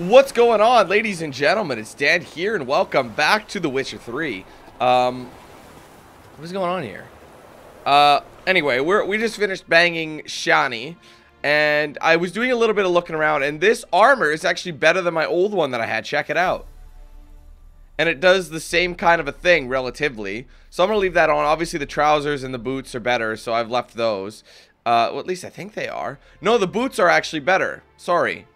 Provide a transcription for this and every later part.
What's going on, ladies and gentlemen? It's Dan here, and welcome back to The Witcher 3. Um, what is going on here? Uh, anyway, we're, we just finished banging Shani, and I was doing a little bit of looking around, and this armor is actually better than my old one that I had. Check it out. And it does the same kind of a thing, relatively. So I'm going to leave that on. Obviously, the trousers and the boots are better, so I've left those. Uh, well, at least I think they are. No, the boots are actually better. Sorry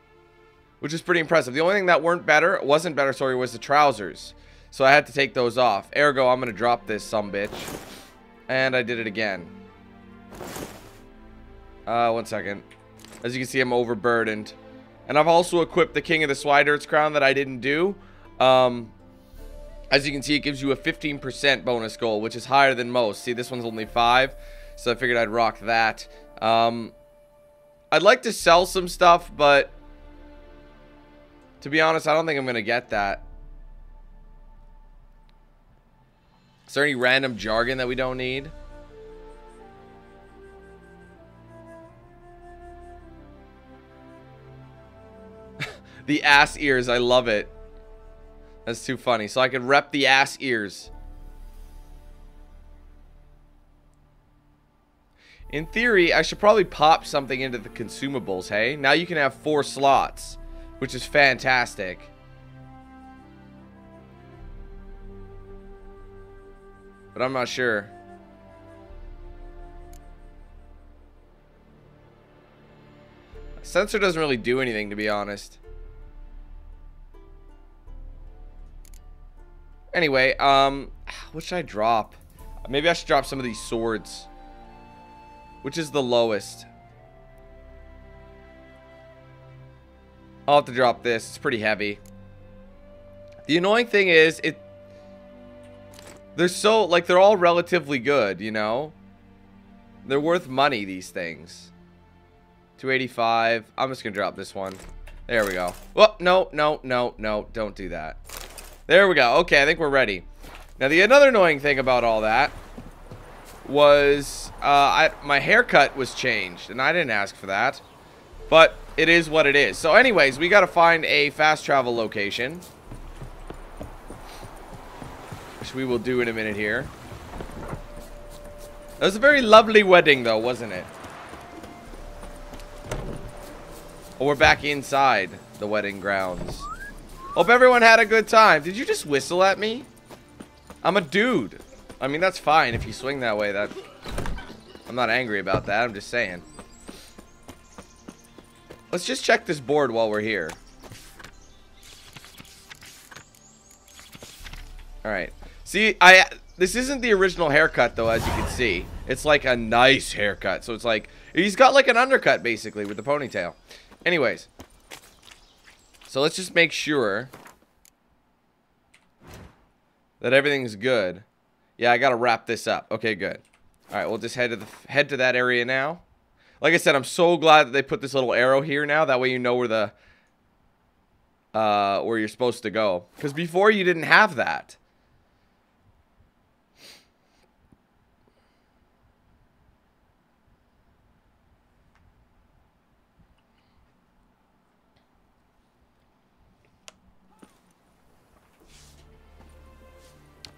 which is pretty impressive. The only thing that weren't better, wasn't better, sorry, was the trousers. So I had to take those off. Ergo, I'm going to drop this some bitch. And I did it again. Uh, one second. As you can see, I'm overburdened. And I've also equipped the King of the Swiderts crown that I didn't do. Um, as you can see, it gives you a 15% bonus goal, which is higher than most. See, this one's only 5. So I figured I'd rock that. Um, I'd like to sell some stuff, but to be honest, I don't think I'm going to get that. Is there any random jargon that we don't need? the ass ears, I love it. That's too funny. So I could rep the ass ears. In theory, I should probably pop something into the consumables, hey? Now you can have four slots which is fantastic. But I'm not sure. A Sensor doesn't really do anything, to be honest. Anyway, um, what should I drop? Maybe I should drop some of these swords. Which is the lowest? I'll have to drop this. It's pretty heavy. The annoying thing is, it... They're so, like, they're all relatively good, you know? They're worth money, these things. 285. I'm just gonna drop this one. There we go. Well, no, no, no, no. Don't do that. There we go. Okay, I think we're ready. Now, the another annoying thing about all that was uh, I, my haircut was changed, and I didn't ask for that. But it is what it is. So anyways, we got to find a fast travel location. Which we will do in a minute here. That was a very lovely wedding though, wasn't it? Oh, we're back inside the wedding grounds. Hope everyone had a good time. Did you just whistle at me? I'm a dude. I mean, that's fine if you swing that way. That I'm not angry about that. I'm just saying. Let's just check this board while we're here. Alright. See, I this isn't the original haircut, though, as you can see. It's like a nice haircut. So it's like, he's got like an undercut, basically, with the ponytail. Anyways. So let's just make sure that everything's good. Yeah, I gotta wrap this up. Okay, good. Alright, we'll just head to the head to that area now. Like I said, I'm so glad that they put this little arrow here now. That way you know where the uh, where you're supposed to go. Because before you didn't have that.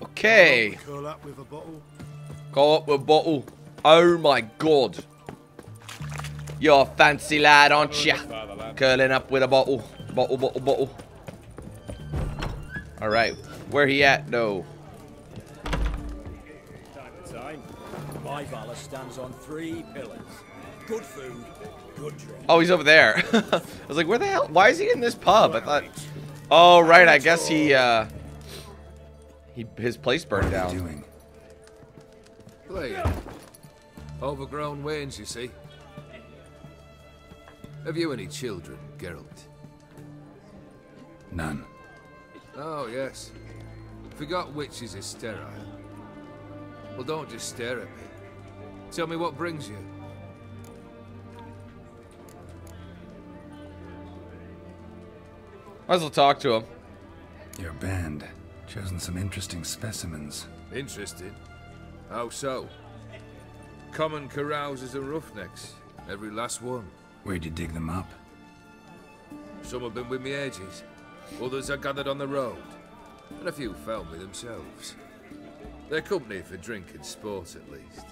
Okay. Call up with a bottle. Call up with a bottle. Oh my god. You're a fancy lad, aren't you? Curling up with a bottle. Bottle, bottle, bottle. Alright. Where he at, No. My valor stands on three pillars. Good food, good drink. Oh, he's over there. I was like, where the hell? Why is he in this pub? I thought... Oh, right. I guess he, uh... He, his place burned down. Doing? Playing. Overgrown wains, you see. Have you any children, Geralt? None. Oh, yes. Forgot witches is sterile. Well, don't just stare at me. Tell me what brings you. Might as well talk to him. Your band. Chosen some interesting specimens. Interesting? How so? Common carousers and roughnecks. Every last one. Where'd you dig them up? Some have been with me ages. Others are gathered on the road. And a few found me themselves. They're company for drink and sport, at least.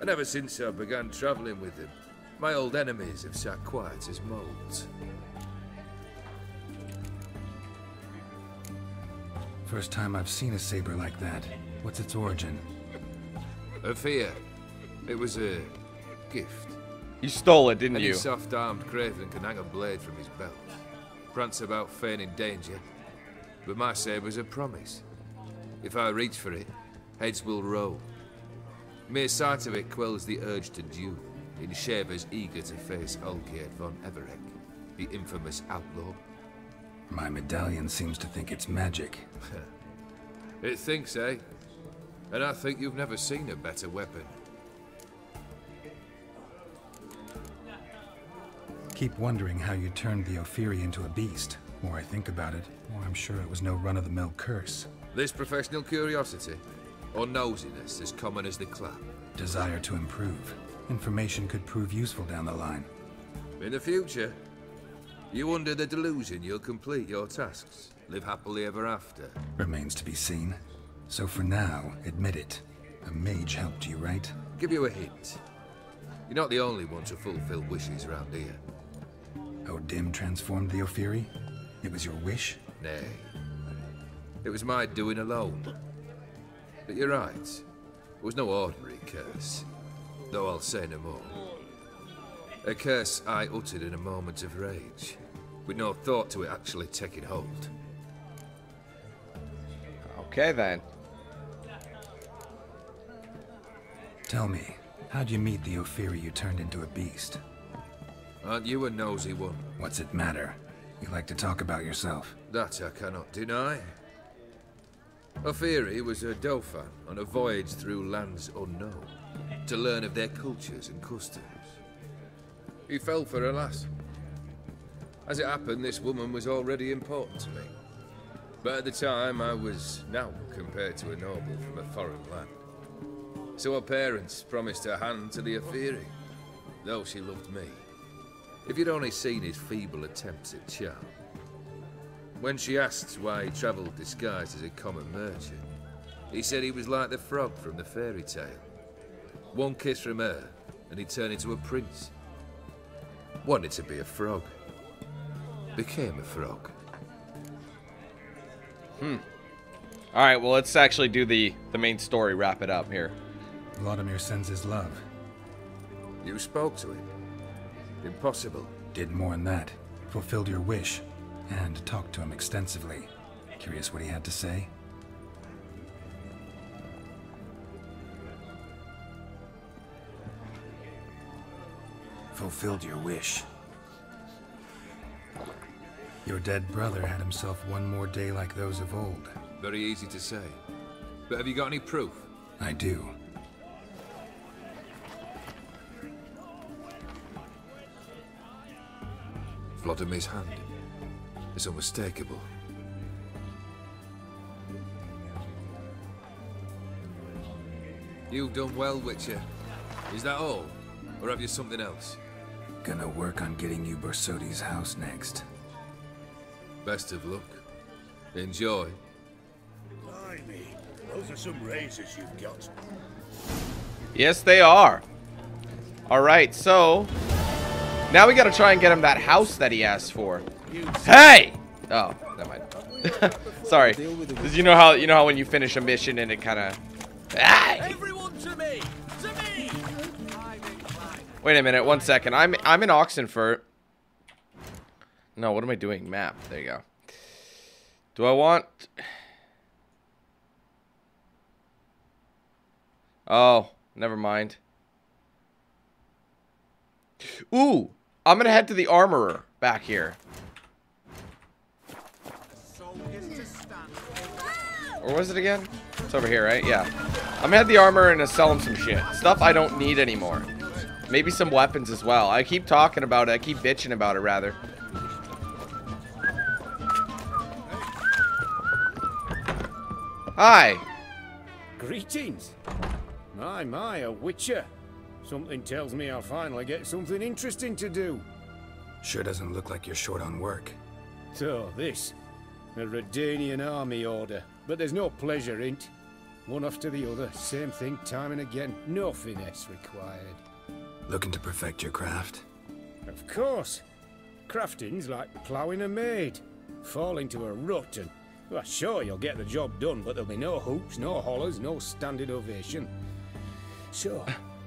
And ever since I began travelling with them, my old enemies have sat quiet as moles. First time I've seen a saber like that. What's its origin? Ofier. It was a gift. You stole it, didn't Any you? soft-armed craven can hang a blade from his belt. Prance about feigning danger. But my saber's a promise. If I reach for it, heads will roll. Mere sight of it quells the urge to duel, in shavers eager to face Olgierd von Everec, the infamous outlaw. My medallion seems to think it's magic. It thinks, eh? And I think you've never seen a better weapon. Keep wondering how you turned the Ofieri into a beast. More I think about it, more I'm sure it was no run-of-the-mill curse. This professional curiosity, or nosiness as common as the clap. Desire to improve. Information could prove useful down the line. In the future, you under the delusion you'll complete your tasks, live happily ever after. Remains to be seen. So for now, admit it. A mage helped you, right? Give you a hint. You're not the only one to fulfill wishes around here. O'Dimm transformed the Ofieri? It was your wish? Nay. It was my doing alone. But you're right. It was no ordinary curse. Though I'll say no more. A curse I uttered in a moment of rage, with no thought to it actually taking hold. Okay, then. Tell me, how'd you meet the Ofieri you turned into a beast? Aren't you a nosy one? What's it matter? You like to talk about yourself. That I cannot deny. Ofieri was a Dauphin on a voyage through lands unknown, to learn of their cultures and customs. He fell for a lass. As it happened, this woman was already important to me. But at the time, I was now compared to a noble from a foreign land. So her parents promised her hand to the Ofieri, though she loved me. If you'd only seen his feeble attempts at charm. When she asked why he travelled disguised as a common merchant, he said he was like the frog from the fairy tale. One kiss from her, and he turned into a prince. Wanted to be a frog. Became a frog. Hmm. All right, well, let's actually do the the main story. Wrap it up here. Vlodimir sends his love. You spoke to him. Impossible. Did more than that. Fulfilled your wish. And talked to him extensively. Curious what he had to say? Fulfilled your wish. Your dead brother had himself one more day like those of old. Very easy to say. But have you got any proof? I do. Vlodimir's hand. It's unmistakable. You've done well, Witcher. Is that all? Or have you something else? Gonna work on getting you Borsodi's house next. Best of luck. Enjoy. Blimey, those are some razors you've got. Yes, they are. All right, so now we got to try and get him that house that he asked for. Hey! Oh, never mind. Sorry. 'Cause you know how you know how when you finish a mission and it kind of. Everyone to me! To me! Wait a minute, one second. I'm I'm in Oxenfurt. No, what am I doing? Map. There you go. Do I want? Oh, never mind. Ooh, I'm gonna head to the armorer back here. Or was it again? It's over here, right? Yeah. I'm gonna head the armorer and sell him some shit. Stuff I don't need anymore. Maybe some weapons as well. I keep talking about it. I keep bitching about it, rather. Hi. Greetings. My, my, a witcher. Something tells me I'll finally get something interesting to do. Sure doesn't look like you're short on work. So, this. A Redanian army order. But there's no pleasure in't. One after the other, same thing time and again. No finesse required. Looking to perfect your craft? Of course. Crafting's like ploughing a maid. Fall into a rut and... Well, sure, you'll get the job done, but there'll be no hoops, no hollers, no standing ovation. So,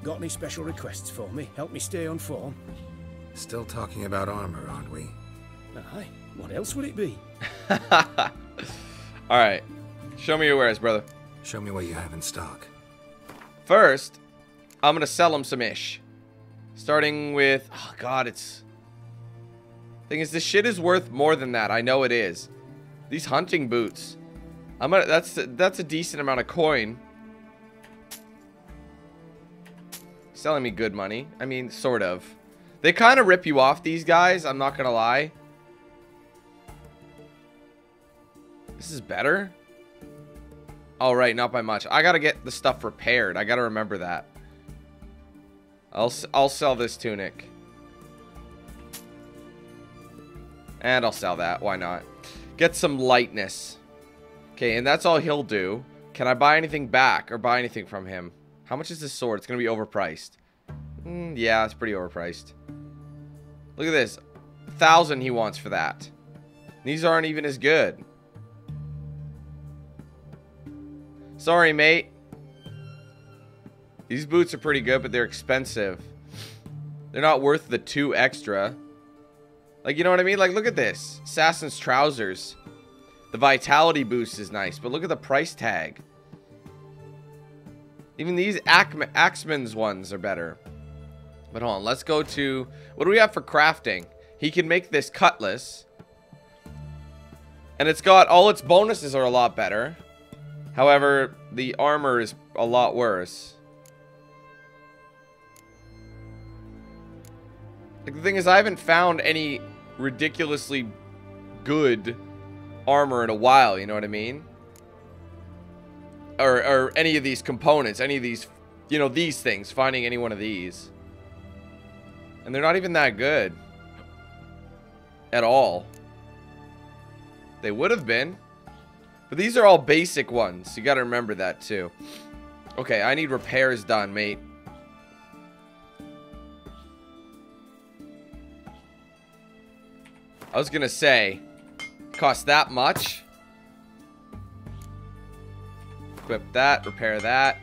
got any special requests for me? Help me stay on form? Still talking about armor, aren't we? Aye. What else would it be? All right. Show me your wares, brother. Show me what you have in stock. First, I'm going to sell him some ish. Starting with... Oh, God, it's... Thing is, this shit is worth more than that. I know it is. These hunting boots. I'm gonna... That's, that's a decent amount of coin. Selling me good money. I mean, sort of. They kind of rip you off, these guys. I'm not gonna lie. This is better? All right, not by much. I gotta get the stuff repaired. I gotta remember that. I'll I'll sell this tunic. And I'll sell that. Why not? Get some lightness. Okay, and that's all he'll do. Can I buy anything back or buy anything from him? How much is this sword? It's gonna be overpriced. Mm, yeah, it's pretty overpriced. Look at this. A thousand he wants for that. These aren't even as good. Sorry, mate. These boots are pretty good, but they're expensive. They're not worth the two extra. Like, you know what I mean? Like, look at this. Assassin's trousers. The vitality boost is nice, but look at the price tag. Even these Axeman's ones are better. But hold on, let's go to... What do we have for crafting? He can make this cutlass. And it's got... All its bonuses are a lot better. However, the armor is a lot worse. Like, the thing is, I haven't found any ridiculously good armor in a while, you know what I mean? Or, or any of these components, any of these, you know, these things, finding any one of these. And they're not even that good. At all. They would have been. But these are all basic ones. You got to remember that too. Okay, I need repairs done, mate. I was to say, cost that much. Equip that, repair that.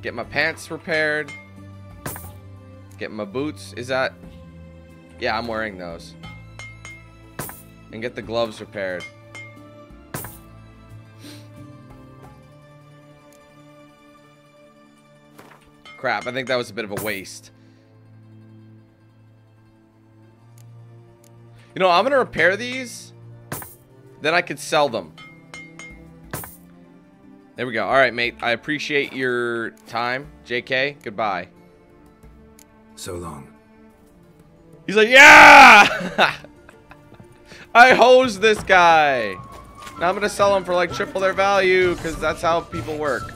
Get my pants repaired. Get my boots. Is that... Yeah, I'm wearing those. And get the gloves repaired. crap. I think that was a bit of a waste. You know, I'm going to repair these. Then I could sell them. There we go. All right, mate. I appreciate your time. JK, goodbye. So long. He's like, yeah! I hosed this guy. Now I'm going to sell them for like triple their value because that's how people work.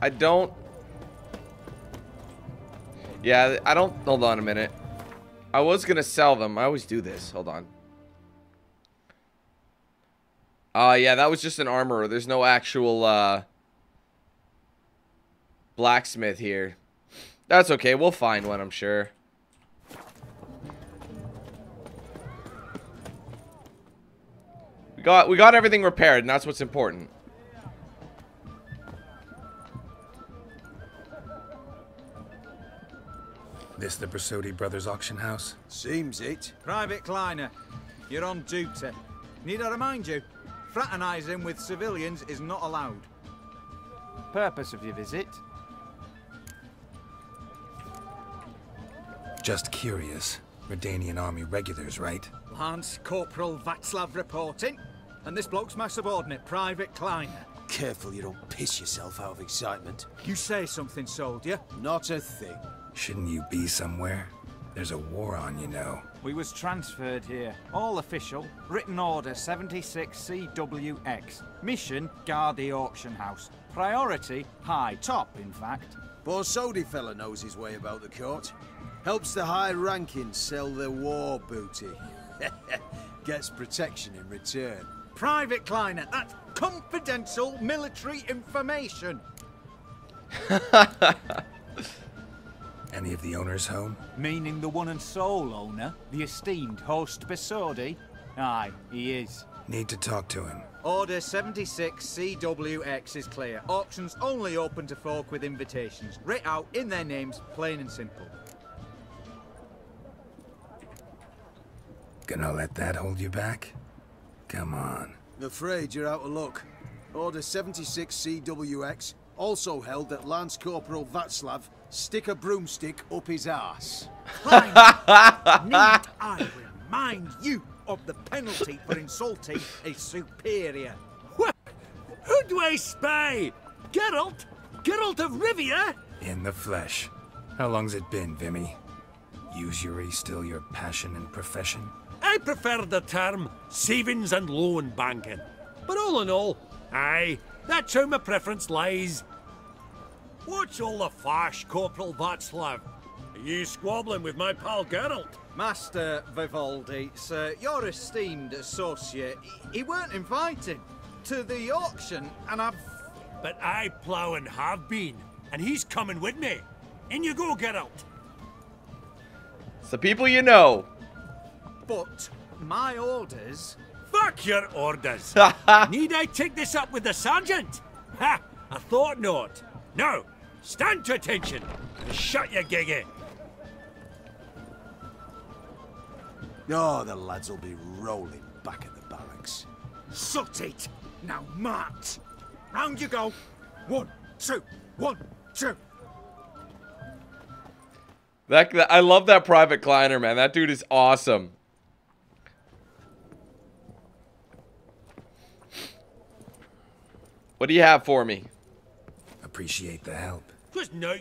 I don't... Yeah, I don't... Hold on a minute. I was going to sell them. I always do this. Hold on. Uh, yeah, that was just an armorer. There's no actual, uh... Blacksmith here. That's okay. We'll find one, I'm sure. We got we got everything repaired, and that's what's important. This the Borsodi Brothers auction house? Seems it. Private Kleiner, you're on duty. Need I remind you, fraternizing with civilians is not allowed. Purpose of your visit? Just curious. Redanian army regulars, right? Lance Corporal Vatslav reporting. And this bloke's my subordinate, Private Kleiner. Careful you don't piss yourself out of excitement. You say something, soldier? Not a thing. Shouldn't you be somewhere? There's a war on, you know. We was transferred here. All official. Written order 76 CWX. Mission, guard the auction house. Priority, high top, in fact. Poor Borsodi fella knows his way about the court. Helps the high rankings sell their war booty. Gets protection in return. Private Kleiner, that's confidential military information. Any of the owners home? Meaning the one and sole owner, the esteemed host Borsodi? Aye, he is. Need to talk to him. Order 76 CWX is clear. Auctions only open to folk with invitations. Writ out in their names, plain and simple. Gonna let that hold you back? Come on. Afraid you're out of luck. Order 76 CWX also held that Lance Corporal Václav stick a broomstick up his ass. Kleiner, need I remind you of the penalty for insulting a superior? Who do I spy? Geralt? Geralt of Rivia? In the flesh. How long's it been, Vimme? Usury still your passion and profession? I prefer the term savings and loan banking. But all in all, aye, that's how my preference lies. What's all the fash, Corporal Václav? Are you squabbling with my pal Geralt? Master Vivaldi, sir, your esteemed associate, he- he weren't invited to the auction, and I've... But I plough and have been, and he's coming with me. In you go, Geralt. It's the people you know. But my orders... Fuck your orders. Need I take this up with the sergeant? Ha! I thought not. Now, stand to attention and shut your giggy. Oh, the lads will be rolling back at the barracks. Sut it! Now march! Round you go! One, two, one, two! That, that- I love that Private Kleiner, man. That dude is awesome. What do you have for me? Appreciate the help. Twas nout.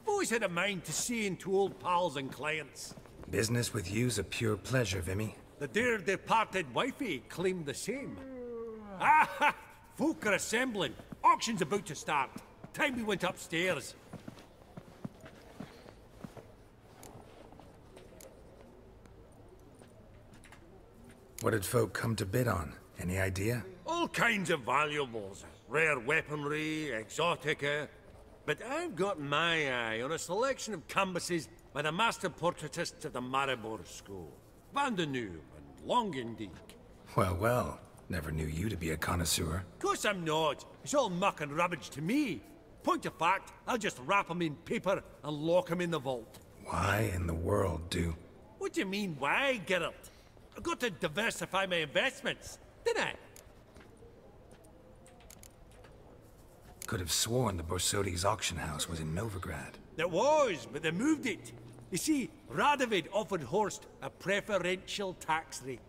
I've always had a mind to seeing to old pals and clients. Business with you's a pure pleasure, Vimme. The dear departed wifey claimed the same. Ah ha! Folk are assembling. Auction's about to start. Time we went upstairs. What did folk come to bid on? Any idea? All kinds of valuables. Rare weaponry, exotica. But I've got my eye on a selection of canvases by the master portraitists of the Maribor School. Van de Nieuw and Longendijk. Well, well. Never knew you to be a connoisseur. Of Course I'm not. It's all muck and rubbish to me. Point of fact, I'll just wrap 'em in paper and lock 'em in the vault. Why in the world do... What do you mean, why, Geralt? I've got to diversify my investments, didn't I? Could have sworn the Borsodi's auction house was in Novigrad. It was, but they moved it. You see, Radovid offered Horst a preferential tax rate.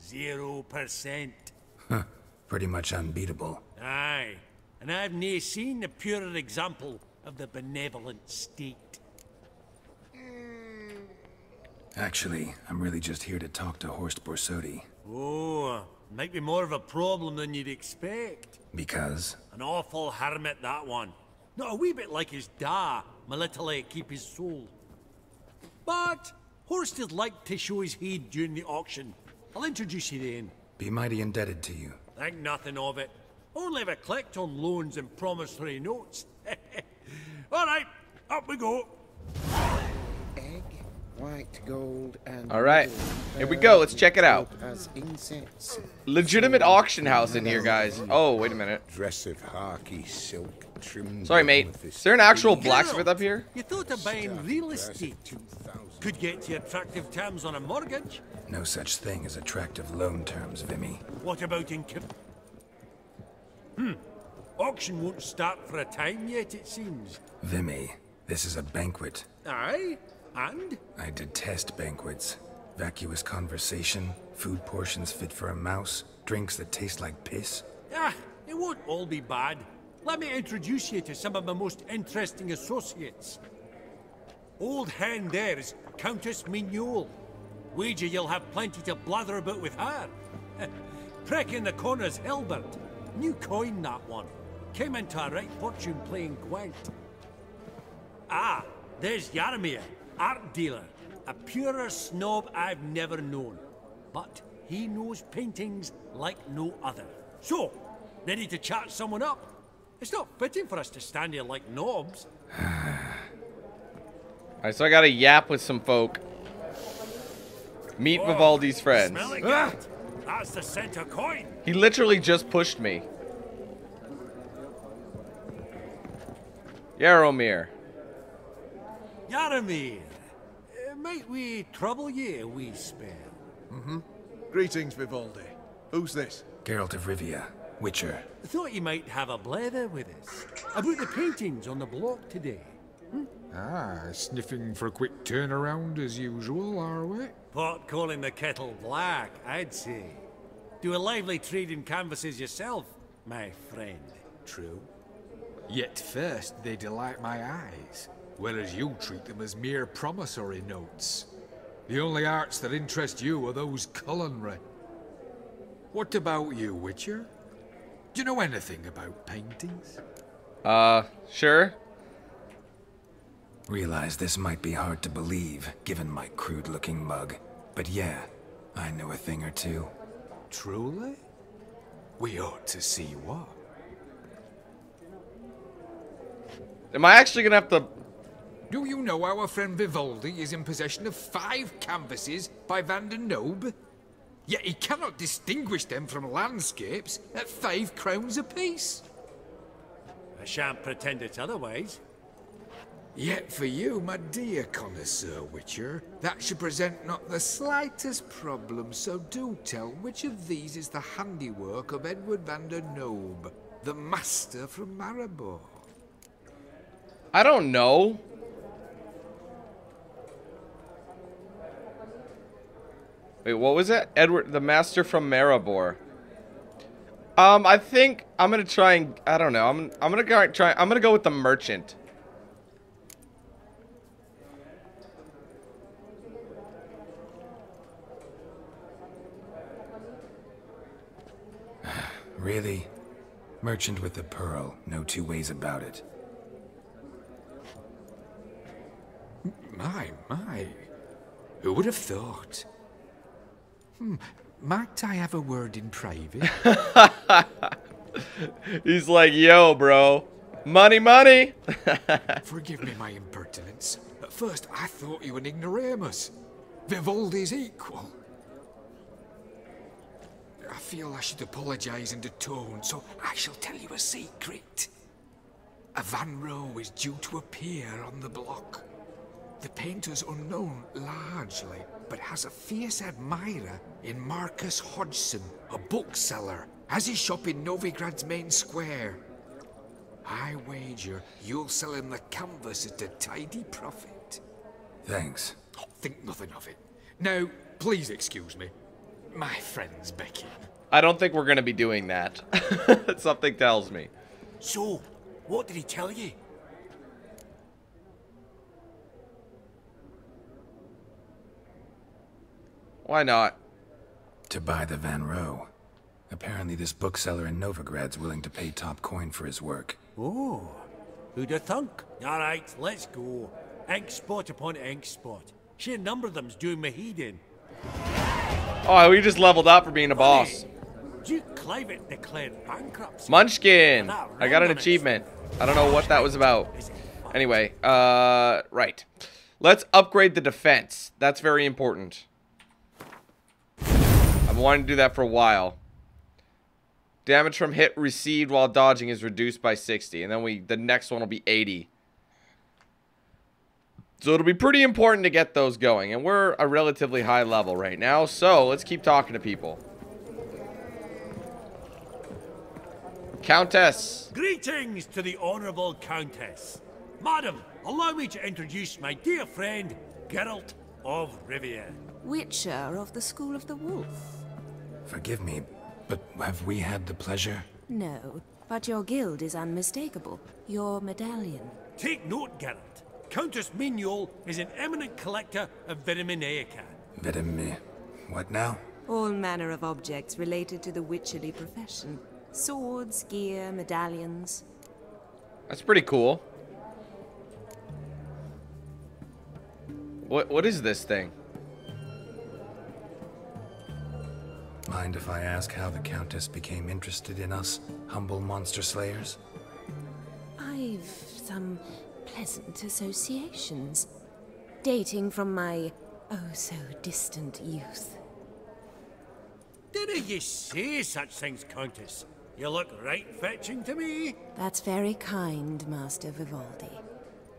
Zero percent. Huh. Pretty much unbeatable. Aye. And I've nae seen a purer example of the benevolent state. Actually, I'm really just here to talk to Horst Borsodi. Oh, might be more of a problem than you'd expect. Because? An awful hermit, that one. Not a wee bit like his da, my little eh, keep his soul. But Horst is like to show his heed during the auction. I'll introduce you then. Be mighty indebted to you. Think nothing of it. Only if I collect on loans and promissory notes. All right, up we go. Egg, white gold, and All right. Here we go. Let's check it out. Legitimate auction house in here, guys. Oh, wait a minute. Dress of harky silk trimmed. Sorry, mate. Is there an actual blacksmith up here? You thought of buying real estate. Could get you attractive terms on a mortgage. No such thing as attractive loan terms, Vimme. What about in... Hmm. Auction won't start for a time yet, it seems. Vimme, this is a banquet. Aye? And? I detest banquets. Vacuous conversation, food portions fit for a mouse, drinks that taste like piss. Ah, it won't all be bad. Let me introduce you to some of my most interesting associates. Old hen there is Countess Mignole. Wager you'll have plenty to blather about with her. Prick in the corner's Hilbert. New coin, that one. Came into a right fortune playing Gwent. Ah, there's Yaramir, art dealer. A purer snob I've never known. But he knows paintings like no other. So, ready to chat someone up? It's not fitting for us to stand here like knobs. Alright, so I gotta yap with some folk. Meet Vivaldi's friends. Smell it, Ah! That's the center coin. He literally just pushed me. Yaromir. Yaramir, uh, might we trouble ye a wee spell? Mm-hmm. Greetings, Vivaldi. Who's this? Geralt of Rivia, Witcher. Thought you might have a blether with us about the paintings on the block today. Ah, sniffing for a quick turnaround as usual, are we? Pot calling the kettle black, I'd say. Do a lively trade in canvases yourself, my friend. True. Yet first they delight my eyes, whereas you treat them as mere promissory notes. The only arts that interest you are those culinary. What about you, Witcher? Do you know anything about paintings? Uh, sure. Realize this might be hard to believe, given my crude-looking mug. But yeah, I know a thing or two. Truly? We ought to see what. Am I actually gonna have to... Do you know our friend Vivaldi is in possession of five canvases by Van der Nobe? Yet he cannot distinguish them from landscapes at five crowns apiece. I shan't pretend it's otherwise. Yet for you, my dear connoisseur Witcher, that should present not the slightest problem, so do tell which of these is the handiwork of Edward van der Nobe, the master from Maribor. I don't know. Wait, what was it? Edward, the master from Maribor. Um, I think I'm gonna try and I don't know. I'm I'm gonna go try. I'm gonna go with the merchant. Really? Merchant with the pearl, no two ways about it. My, my. Who would have thought? Hmm, might I have a word in private? He's like, yo, bro. Money, money. Forgive me my impertinence. At first, I thought you an ignoramus. Vivaldi's equal. I feel I should apologize and atone, so I shall tell you a secret. A Van Rogh is due to appear on the block. The painter's unknown, largely, but has a fierce admirer in Marcus Hodgson, a bookseller, has his shop in Novigrad's main square. I wager you'll sell him the canvas at a tidy profit. Thanks. Oh, think nothing of it. Now, please excuse me. My friend's Becky. I don't think we're gonna be doing that. Something tells me. So, what did he tell you? Why not? To buy the Van Rogh. Apparently this bookseller in Novigrad's willing to pay top coin for his work. Oh, who'd have thunk? All right, let's go. Ink spot upon ink spot. Sheer number of them's doing me heed in. Oh, we just leveled up for being a boss. Duke Clivet declared bankruptcy. Munchkin. I got an achievement. I don't know what that was about. Anyway, uh, right. Let's upgrade the defense. That's very important. I've wanted to do that for a while. Damage from hit received while dodging is reduced by 60. And then we the next one will be 80. So it'll be pretty important to get those going. And we're a relatively high level right now. So let's keep talking to people. Countess. Greetings to the Honourable Countess. Madam, allow me to introduce my dear friend, Geralt of Rivia. Witcher of the School of the Wolf. Forgive me, but have we had the pleasure? No, but your guild is unmistakable. Your medallion. Take note, Geralt. Countess Mignole is an eminent collector of Vitaminaica. Vitamin... What now? All manner of objects related to the witcherly profession. Swords, gear, medallions. That's pretty cool. What what is this thing? Mind if I ask how the Countess became interested in us, humble monster slayers? I've some pleasant associations, dating from my oh so distant youth. Didn't you say such things, Countess? You look right fetching to me. That's very kind, Master Vivaldi.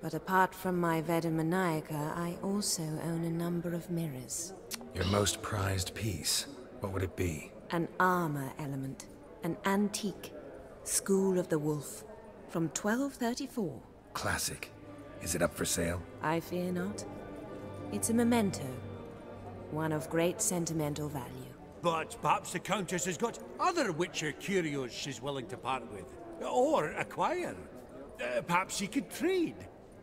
But apart from my Veda Maniaca, I also own a number of mirrors. Your most prized piece, what would it be? An armor element. An antique. School of the Wolf. From 1234. Classic. Is it up for sale? I fear not. It's a memento. One of great sentimental value. But perhaps the Countess has got other Witcher curios she's willing to part with. Or acquire. Uh, perhaps she could trade.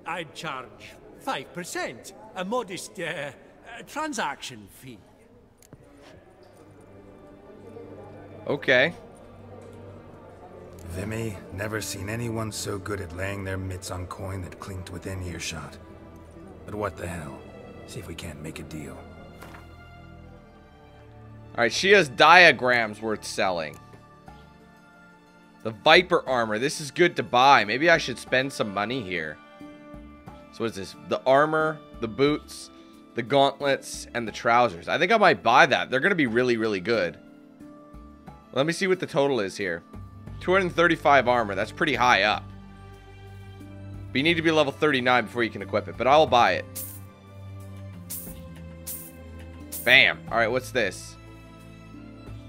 I'd charge 5%. A modest uh, uh, transaction fee. Okay. Vimme, never seen anyone so good at laying their mitts on coin that clinked within earshot. But what the hell? See if we can't make a deal. Alright, she has diagrams worth selling. The Viper armor. This is good to buy. Maybe I should spend some money here. So what is this? The armor, the boots, the gauntlets, and the trousers. I think I might buy that. They're going to be really, really good. Let me see what the total is here. 235 armor. That's pretty high up. But you need to be level 39 before you can equip it. But I'll buy it. Bam. Alright, what's this?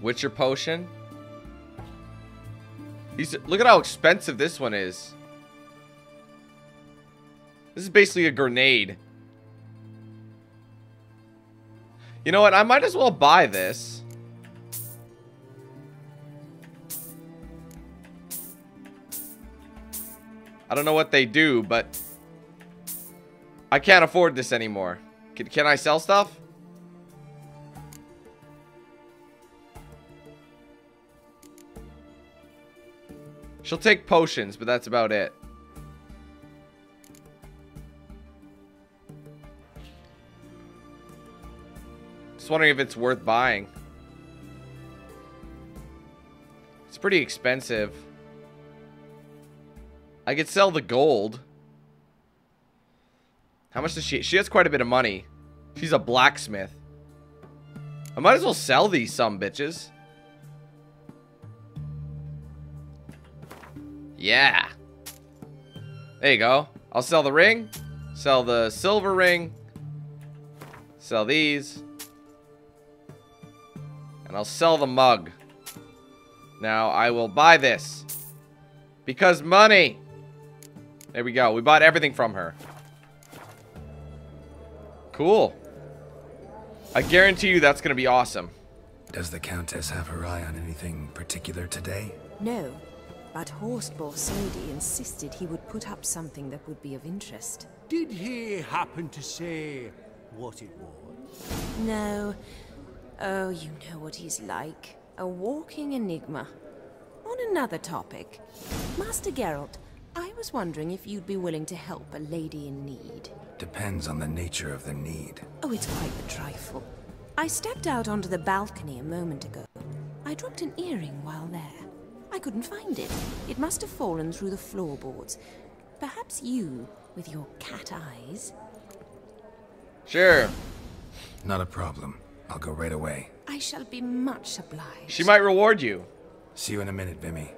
Witcher potion. These, look at how expensive this one is. This is basically a grenade. You know what? I might as well buy this. I don't know what they do, but I can't afford this anymore. Can, can I sell stuff? She'll take potions, but that's about it. Just wondering if it's worth buying. It's pretty expensive. I could sell the gold. How much does she... She has quite a bit of money. She's a blacksmith. I might as well sell these some bitches. Yeah. There you go. I'll sell the ring. Sell the silver ring. Sell these. And I'll sell the mug. Now, I will buy this. Because money. There we go. We bought everything from her. Cool. I guarantee you that's going to be awesome. Does the Countess have her eye on anything particular today? No, but Horst Borsodi insisted he would put up something that would be of interest. Did he happen to say what it was? No. Oh, you know what he's like. A walking enigma. On another topic, Master Geralt, I was wondering if you'd be willing to help a lady in need. Depends on the nature of the need. Oh, it's quite a trifle. I stepped out onto the balcony a moment ago. I dropped an earring while there. I couldn't find it. It must have fallen through the floorboards. Perhaps you, with your cat eyes. Sure. Not a problem. I'll go right away. I shall be much obliged. She might reward you. See you in a minute, Vimme.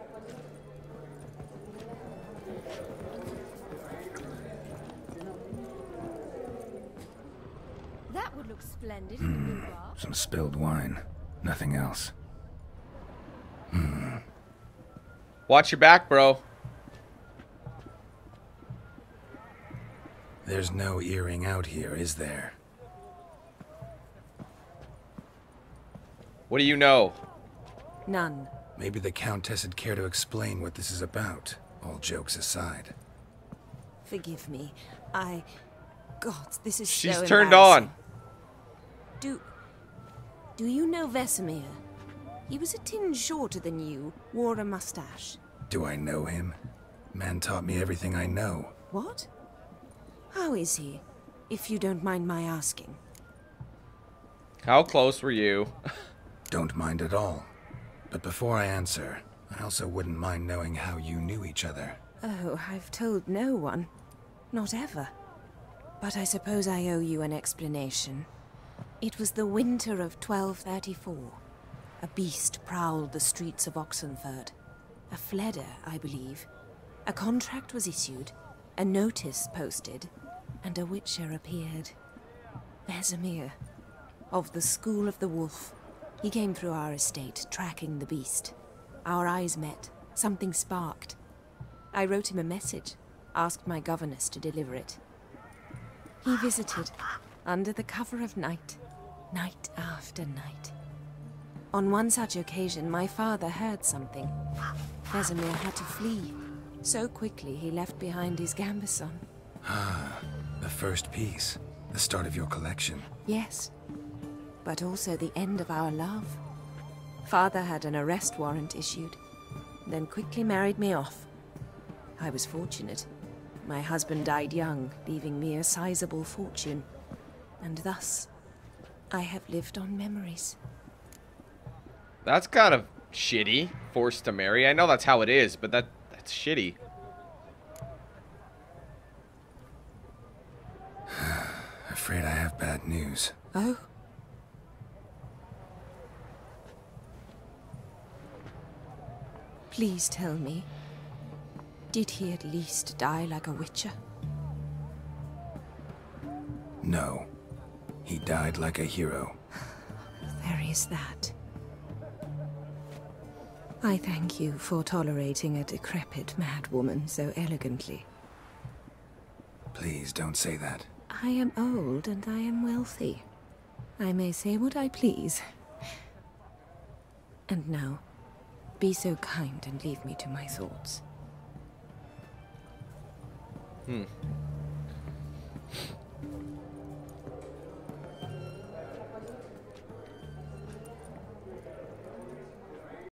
That would in the blue. Some spilled wine. Nothing else. Hmm. Watch your back, bro. There's no earring out here, is there? What do you know? None. Maybe the Countess would care to explain what this is about, all jokes aside. Forgive me. I... God, this is She's so turned on. Do... Do you know Vesemir? He was a tinge shorter than you, wore a mustache. Do I know him? Man taught me everything I know. What? How is he? if you don't mind my asking. How close were you? Don't mind at all. But before I answer, I also wouldn't mind knowing how you knew each other. Oh, I've told no one. Not ever. But I suppose I owe you an explanation. It was the winter of 1234. A beast prowled the streets of Oxenfurt. A fleder, I believe. A contract was issued, a notice posted, and a witcher appeared. Vesemir, of the School of the Wolf. He came through our estate, tracking the beast. Our eyes met. Something sparked. I wrote him a message, asked my governess to deliver it. He visited, under the cover of night, night after night. On one such occasion, my father heard something. Vesemir had to flee. So quickly, he left behind his gambeson. Ah, the first piece. The start of your collection. Yes, but also the end of our love. Father had an arrest warrant issued, then quickly married me off. I was fortunate. My husband died young, leaving me a sizable fortune. And thus, I have lived on memories. That's kind of shitty. Forced to marry. I know that's how it is, but that that's shitty. Afraid I have bad news. Oh? Please tell me. Did he at least die like a witcher? No. He died like a hero. There is that. I thank you for tolerating a decrepit madwoman so elegantly. Please don't say that. I am old and I am wealthy. I may say what I please. And now, be so kind and leave me to my thoughts. Hmm.